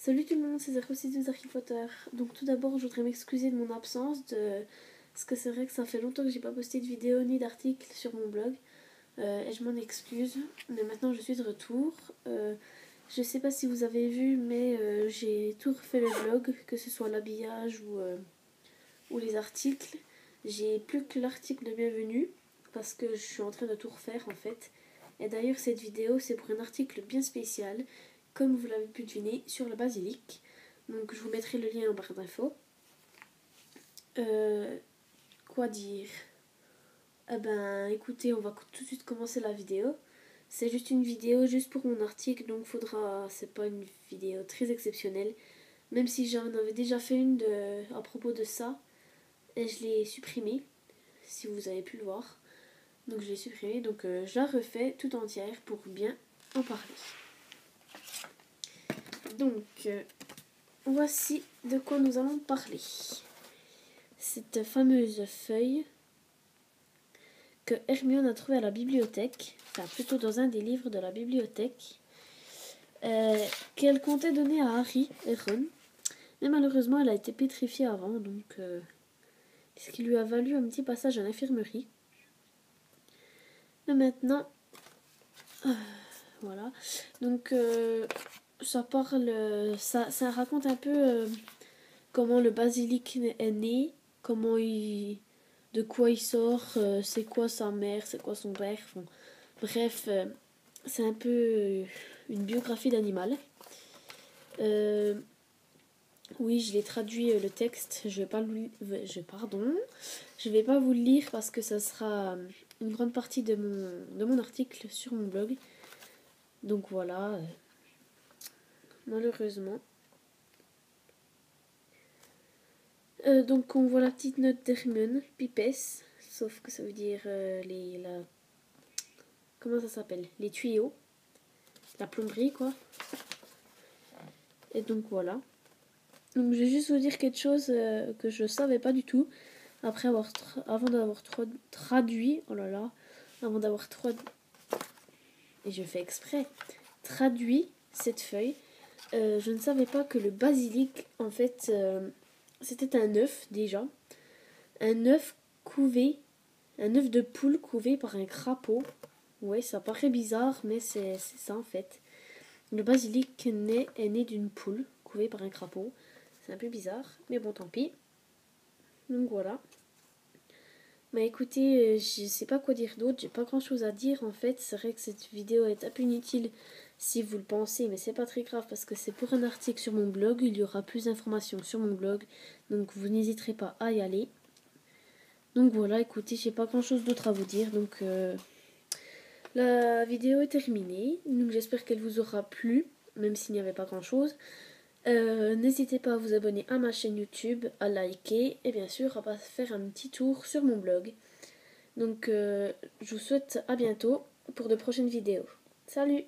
Salut tout le monde, c'est 062 Harry Potter. Donc tout d'abord, je voudrais m'excuser de mon absence, de... parce que c'est vrai que ça fait longtemps que j'ai pas posté de vidéo ni d'article sur mon blog. Euh, et je m'en excuse, mais maintenant je suis de retour. Euh, je sais pas si vous avez vu, mais euh, j'ai tout refait le blog, que ce soit l'habillage ou, ou les articles. J'ai plus que l'article de bienvenue, parce que je suis en train de tout refaire en fait. Et d'ailleurs, cette vidéo, c'est pour un article bien spécial comme vous l'avez pu deviner, sur le basilic. Donc je vous mettrai le lien en barre d'infos. Euh, quoi dire? Eh ben écoutez, on va tout de suite commencer la vidéo. C'est juste une vidéo juste pour mon article, donc faudra. C'est pas une vidéo très exceptionnelle. Même si j'en avais déjà fait une à propos de ça. Et je l'ai supprimée, si vous avez pu le voir. Donc je l'ai supprimée, donc euh, je la refais tout entière pour bien en parler. Donc, euh, voici de quoi nous allons parler. Cette fameuse feuille que Hermione a trouvée à la bibliothèque, enfin plutôt dans un des livres de la bibliothèque, euh, qu'elle comptait donner à Harry et Ron. Mais malheureusement, elle a été pétrifiée avant, donc euh, ce qui lui a valu un petit passage à l'infirmerie. Mais maintenant, voilà. Donc, ça parle, ça, ça raconte un peu euh, comment le basilic est né, comment il, de quoi il sort, euh, c'est quoi sa mère, c'est quoi son père. bref, euh, c'est un peu une biographie d'animal. oui, je l'ai traduit le texte. Je vais pas je pardon, je vais pas vous le lire parce que ça sera une grande partie de mon de mon article sur mon blog. Donc voilà malheureusement. Euh, donc on voit la petite note d'Hermione, pipes, sauf que ça veut dire euh, les comment ça s'appelle? Les tuyaux, la plomberie quoi. Et donc voilà. Donc je vais juste vous dire quelque chose euh, que je savais pas du tout après avoir avant d'avoir traduit, oh là là, avant d'avoir trop et je fais exprès traduit cette feuille euh, je ne savais pas que le basilic, en fait, euh, c'était un œuf déjà. Un œuf couvé, un œuf de poule couvé par un crapaud. Ouais, ça paraît bizarre, mais c'est ça en fait. Le basilic né, est né d'une poule couvée par un crapaud. C'est un peu bizarre, mais bon, tant pis. Donc voilà. Bah écoutez, euh, je sais pas quoi dire d'autre, j'ai pas grand chose à dire en fait. C'est vrai que cette vidéo est un peu inutile si vous le pensez, mais c'est pas très grave parce que c'est pour un article sur mon blog. Il y aura plus d'informations sur mon blog, donc vous n'hésiterez pas à y aller. Donc voilà, écoutez, j'ai pas grand chose d'autre à vous dire, donc euh, la vidéo est terminée. Donc j'espère qu'elle vous aura plu, même s'il n'y avait pas grand chose. Euh, n'hésitez pas à vous abonner à ma chaîne YouTube, à liker et bien sûr à faire un petit tour sur mon blog. Donc euh, je vous souhaite à bientôt pour de prochaines vidéos. Salut